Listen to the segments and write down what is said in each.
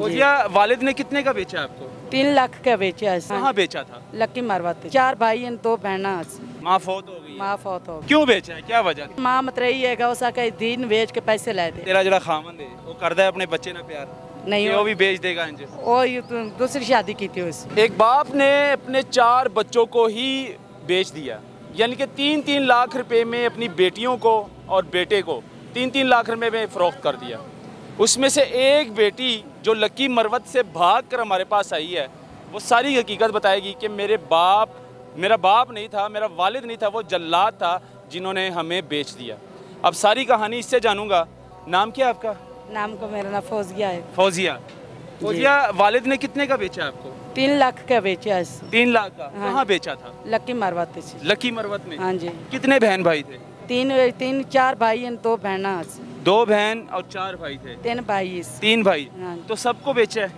फौजिया वालिद ने कितने का बेचा आपको? तीन लाख का बेचा कहाँ बेचा था? लक्की मरवाते। चार भाई हैं दो बहना माँ फौत हो गई। माँ फौत हो क्यों बेचा है? क्या वजह माँ मत रही है गौसा का दिन बेच के पैसे ले दे। तेरा जरा खामन है वो करता है अपने बच्चे ना प्यार। नहीं वो भी बेच देगा वो तो दूसरी शादी की थी एक बाप ने अपने चार बच्चों को ही बेच दिया। यानी कि तीन तीन लाख रुपए में अपनी बेटियों को और बेटे को तीन तीन लाख रुपए में फरोख्त कर दिया। उसमें से एक बेटी जो लकी मरवत से भाग कर हमारे पास आई है वो सारी हकीकत बताएगी कि मेरे बाप मेरा बाप नहीं था मेरा वालिद नहीं था वो जल्लाद था जिन्होंने हमें बेच दिया। अब सारी कहानी इससे जानूँगा। नाम क्या आपका? नाम को मेरा नाम फौजिया है। फौजिया। फौजिया वालिद ने कितने का बेचा आपको? तीन लाख का बेचा तीन लाख का? हाँ। कहाँ बेचा था? लक्की मरवाते लकी मरवत में? हाँ जी। कितने बहन भाई थे? तीन तीन चार भाई दो बहना दो बहन और चार भाई थे। तीन भाई। तीन भाई। हाँ। तो सबको बेचा है?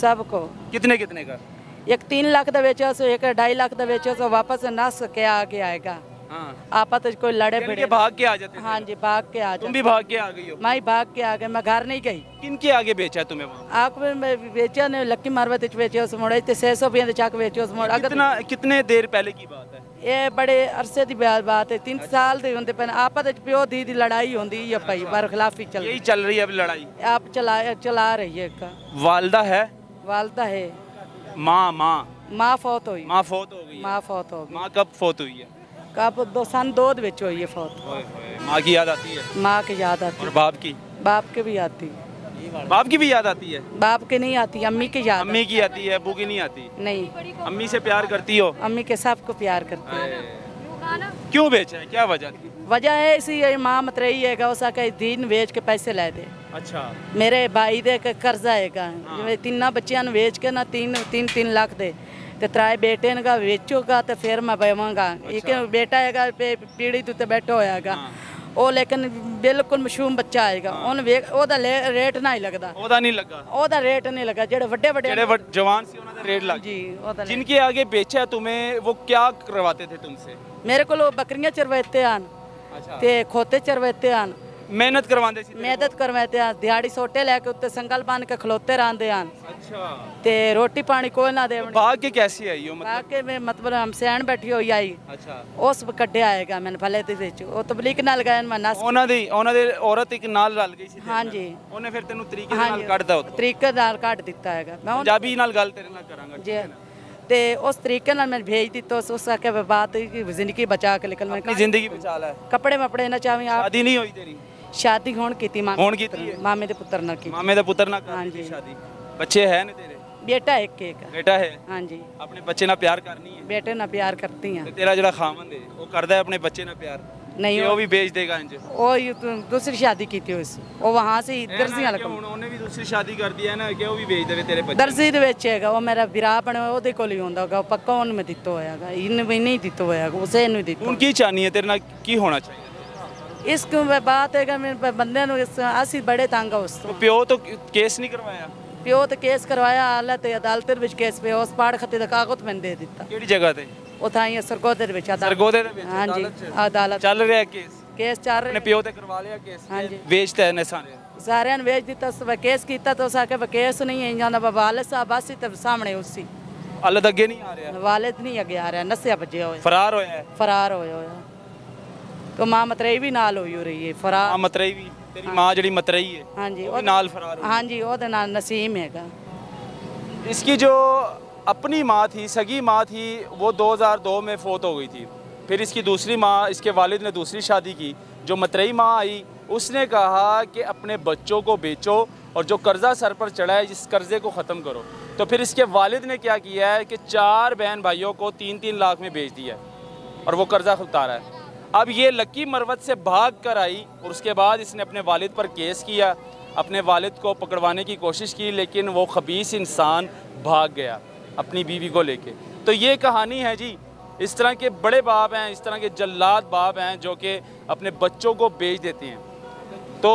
सबको। कितने कितने का? एक तीन लाख का बेचा सो एक ढाई लाख का बेचा सो वापस ना सके आगे आएगा। हाँ। आपस में कोई लड़े भिड़े भाग के आ जाते हाँ जी भाग के आ तुम भी भाग के आ गई हो। मैं भाग के आ गए मैं घर नहीं गई। किन के आगे बेचा तुम्हें में बेचा ने लक्की मारवत बेचे उस मोड़े ते 600 रुपये चाक बेचे उस मोड़ अगर कितना कितने देर पहले की बात है? ਇਹ ਬੜੇ ਅਰਸੇ ਦੀ ਬਿਆਨ ਬਾਤ ਹੈ 3 ਸਾਲ ਦੇ ਹੁੰਦੇ ਪਨ ਆਪਸ ਵਿੱਚ ਪਿਓ ਦੀ ਦੀ ਲੜਾਈ ਹੁੰਦੀ ਹੈ ਭਾਈ ਬਾਰ ਖਿਲਾਫੀ ਚੱਲ यही चल रही है अब लड़ाई आप चला चला रही है का वालदा है वालदा है माँ माँ ਮਾਂ ਫੌਤ ਹੋਈ माँ फौत हो गई है ਮਾਂ ਫੌਤ ਹੋ ਗਈ माँ कब फौत हुई है ਕਬ ਦੋ ਸਨ ਦੋ ਦੇ ਵਿੱਚ ਹੋਈ ਹੈ ਫੌਤ ओए होए, माँ की याद आती है माँ की याद आती और बाप की बाप के भी आती बाप की भी याद आती है? बाप के नहीं आती अम्मी की याद अम्मी की आती है अबू की नहीं आती? नहीं। अम्मी से प्यार करती हो? अम्मी के साहब को प्यार करती है। क्यों बेचा है? क्या वजह वजह है इसी माँ मत रही है गौसा का दिन बेच के पैसे ले दे। अच्छा। मेरे भाई दे के कर्जा है का हाँ। तिना बच्चिया बेच के ना तीन तीन तीन लाख दे। तो त्राए बेटे ने वेचोगा तो फिर मैं बेवागा अच्छा। बेटा है पीढ़ी तू तो बैठो होगा हाँ। ਉਹ ਲੇਕਿਨ ਬਿਲਕੁਲ ਮਸ਼ੂਮ ਬੱਚਾ ਆਏਗਾ ਉਹਨੂੰ ਵੇਖ ਉਹਦਾ ਲੈ- ਰੇਟ ਨਹੀਂ ਲੱਗਦਾ ਉਹਦਾ ਨਹੀਂ ਲੱਗਾ ਉਹਦਾ ਰੇਟ ਨਹੀਂ ਲੱਗਾ ਜਿਹੜੇ ਵੱਡੇ ਵੱਡੇ ਜਿਹੜੇ ਵੱਡ- ਜਵਾਨ ਸੀ ਉਹਨਾਂ ਦਾ ਰੇਟ ਲੱਗ ਜੀ ਉਹਦਾ ਰੇਟ- जिनके आगे बेचा है तुम्हें वो क्या करवाते थे तुमसे ਮੇਰੇ ਕੋਲ ਉਹ ਬੱਕਰੀਆਂ ਚਰਵਾਤੇ ਹਨ अच्छा ਤੇ ਖੋਤੇ ਚਰਵਾਤੇ ਹਨ मेहनत करवाते थे ਮਿਹਨਤ ਕਰਵਾਤੇ ਹਨ ਦਿਹਾੜੀ ਸੋਟੇ ਲੈ ਕੇ ਉੱਤੇ ਸੰਗਲ ਬਣ ਕੇ ਖਲੋਤੇ ਰਹਿੰਦੇ ਹਨ अच्छा ਤੇ ਰੋਟੀ ਪਾਣੀ ਕੋਈ ਨਾ ਦੇਵਣ भाग के कैसे आई हो मतलब ਬਾਕੇ ਮੈਂ ਮਤਲਬ ਹਮ ਸੈਣ ਬੈਠੀ ਹੋਈ ਆਈ अच्छा ਉਸ ਕੱਢਿਆ ਆਏਗਾ ਮੈਨੂੰ ਭਲੇ ਦੇ ਵਿੱਚ ਉਹ ਤਬਲੀਗ ਨਾਲ ਗਏ ਮੈਂ ਨਸ ਉਹਨਾਂ ਦੀ ਉਹਨਾਂ ਦੇ ਔਰਤ ਇੱਕ ਨਾਲ ਰਲ ਗਈ ਸੀ ਤੇਰੇ ਨਾਲ। ਹਾਂਜੀ ਉਹਨੇ ਫਿਰ ਤੈਨੂੰ ਤਰੀਕੇ ਦੇ ਨਾਲ ਕੱਢਦਾ ਉੱਥੋਂ ਤਰੀਕੇ ਨਾਲ ਕੱਢ ਦਿੱਤਾ ਹੈਗਾ ਮੈਂ ਉਹਨੂੰ- ਪੰਜਾਬੀ ਨਾਲ ਗੱਲ ਤੇਰੇ ਨਾਲ ਕਰਾਂਗਾ ਜੀ ਤੇ ਉਸ ਤਰੀਕੇ ਨਾਲ ਮੈਂ ਭੇਜ ਦਿੱਤਾ ਉਸ ਉਸ ਕੇ ਬਾਤ की ਜ਼ਿੰਦਗੀ ਬਚਾ ਕੇ ਨਿਕਲ ਮੈਂ ਆਪਣੀ ਜ਼ਿੰਦਗੀ ਬਚਾ ਲੈ ਕੱਪੜੇ ਮਪੜੇ ਨਾ ਚਾਵੇਂ ਆਪ ਸ਼ਾਦੀ ਨਹੀਂ ਹੋਈ ਤੇਰੀ ਸ਼ਾਦੀ ਹੋਣ ਕੀਤੀ ਮਾਂ ਹੁਣ ਕੀਤੀ ਹੈ ਮਾਮੇ ਦੇ ਪੁੱਤਰ ਨਾਲ ਕੀਤੀ ਮਾਮੇ ਦਾ ਪੁੱਤਰ ਨਾਲ ਕਰ ਹਾਂਜੀ। ਲਈ ਸ਼ਾਦੀ ਬੱਚੇ ਹੈ ਨੇ ਤੇਰੇ ਬੇਟਾ ਇੱਕ ਇੱਕ ਹੈ। ਬੇਟਾ ਹੈ ਹਾਂਜੀ ਆਪਣੇ ਬੱਚੇ ਨਾਲ ਪਿਆਰ ਕਰਨੀ ਹੈ ਬੇਟੇ ਨਾਲ ਪਿਆਰ ਕਰਤੀ ਹਾਂ ਤੇ ਤੇਰਾ ਜਿਹੜਾ ਖਾਮਨ ਹੈ ਉਹ ਕਰਦਾ ਹੈ ਆਪਣੇ ਬੱਚੇ ਨਾਲ ਪਿਆਰ ਨਹੀਂ ਕਿ ਉਹ ਵੀ ਵੇਚ ਦੇਗਾ ਇੰਜ ਉਹ ये तो दूसरी शादी की थी उस वो वहाँ से ही दर्जियाँ ਕਿ लगा ਹੁਣ ਉਹਨੇ ਵੀ ਦੂਸਰੀ ਸ਼ਾਦੀ ਕਰਦੀ ਹੈ ਨਾ ਕਿ ਉਹ ਵੀ ਵੇਚ ਦੇਵੇ ਤੇਰੇ ਬੱਚੇ ਦਰਜੀ ਦੇ ਵਿੱਚ ਹੈਗਾ ਉਹ ਮੇਰਾ ਵਿਰਾਹ ਬਣਿਆ ਉਹਦੇ ਕੋਲ ਹੀ ਹੁੰਦਾ ਹੈਗਾ ਉਹ ਪੱਕਾ ਉਹਨੂੰ ਮੈਂ ਦਿੱਤਾ ਹੋਇਆਗਾ ਇਹਨੂੰ ਵੀ ਨਹੀਂ ਦਿੱਤਾ ਹੋਇਆਗਾ ਉਸੇ ਨੂੰ ਹੀ ਦਿੱਤਾ ਹੁਣ ਕੀ ਚਾਹਨੀ ਹੈ ਤੇਰੇ ਨਾਲ ਕੀ ਹੋਣਾ ਚਾਹੀਦਾ ਇਸ ਕੋ ਬਾਤ ਹੈਗਾ ਮੇਰੇ ਬੰਦੇ ਨੂੰ ਇਸ- ਅਸੀਂ ਬੜੇ ਤੰਗ ਆ ਉਸ ਤੋਂ ਉਹ ਪਿਓ ਤੋਂ ਕੇਸ ਕਰਵਾਇਆ ਪਿਓ ਤੇ ਅਦਾਲਤ ਵਿੱਚ ਕੇਸ ਪਿਆ ਉਸ ਪਾੜ ਖੱਤੇ ਦਾ ਕਾਗਜ਼ ਮੈਂ ਦੇ ਦਿੱਤਾ। ਕਿਹੜੀ ਜਗ੍ਹਾ ਤੇ? ਉਹ ਥਾਂ ਹੀ ਸਰਗੋਦੇ ਦੇ ਵਿੱਚ ਅਦਾਲਤ। ਸਰਗੋਦੇ ਦੇ ਵਿੱਚ ਹਾਂਜੀ ਅਦਾਲਤ ਚੱਲ ਰਿਹਾ ਕੇਸ? ਕੇਸ ਚੱਲ ਰਿਹਾ ਪਿਓ ਤੇ ਕਰਵਾ ਲਿਆ ਕੇਸ ਹਾਂਜੀ। ਵੇਚਤਾ ਇਹਨੇ ਸਾਰੇ ਸਾਰਿਆਂ ਨੂੰ ਵੇਚ ਦਿੱਤਾ ਉਸ ਕੇਸ ਕੀਤਾ ਤਾਂ ਉਸ ਆਕੇ ਕੇਸ ਨਹੀਂ ਹੈ ਜਾਂਦਾ ਵਾਲਦ ਸਾਹਿਬ ਅਸੀਂ ਤੇ ਸਾਹਮਣੇ ਉਸੀ। ਹਾਲਤ ਅੱਗੇ ਨਹੀਂ ਆ ਰਿਹਾ। ਵਾਲਦ ਨਹੀਂ ਅੱਗੇ ਆ ਰਿਹਾ ਨਸਿਆ ਭੱਜਿਆ ਹੋਇਆ। ਫਰਾਰ ਹੋਇਆ ਫਰਾਰ ਹੋਇਆ ਹੋਇਆ। तो ਮਾਂ ਮਤਰੇਈ ਵੀ ਨਾਲ ਹੋਈ ਹੋ ਰਹੀ ਹੈ ਆ ਫਰਾਰ ਮਤਰਈ ਵੀ ਤੇਰੀ ਮਾਂ ਜਿਹੜੀ ਮਤਰਈ ਹੈ ਹਾਂਜੀ ਉਹ ਵੀ ਨਾਲ ਫਰਾਰ ਹੋਈ ਹਾਂਜੀ ਉਹਦੇ ਨਾਲ ਨਸੀਮ ਹੈਗਾ इसकी जो अपनी माँ थी सगी माँ थी वो 2002 में फोत हो गई थी फिर इसकी दूसरी माँ इसके वालिद ने दूसरी शादी की जो मतरई माँ आई उसने कहा कि अपने बच्चों को बेचो और जो कर्ज़ा सर पर चढ़ा है इस कर्ज़े को ख़त्म करो तो फिर इसके वालिद ने क्या किया है कि चार बहन भाइयों को तीन तीन लाख में बेच दिया और वो कर्ज़ा उतारा है अब ये लकी मरवत से भाग कर आई और उसके बाद इसने अपने वालिद पर केस किया। अपने वालिद को पकड़वाने की कोशिश की लेकिन वो खबीस इंसान भाग गया अपनी बीवी को लेके। तो ये कहानी है जी इस तरह के बड़े बाप हैं इस तरह के जल्लाद बाप हैं जो कि अपने बच्चों को बेच देते हैं। तो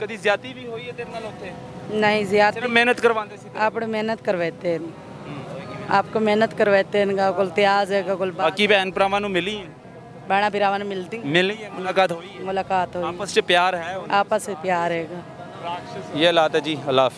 कभी ज़्यादा भी हुई है तेरे होते नहीं ज़्यादा मेहनत करवाते आप मेहनत करवाते हैं। आपको मेहनत करवाते हैं इनका त्याज है बाकी बहन भरावां मिली है? ਹੈ बाणा बिरावा मिलती। मिली है मुलाकात हुई? है मुलाकात हुई। आपस से प्यार है? आपस से प्यार है। ये लाता जी अल्लाह।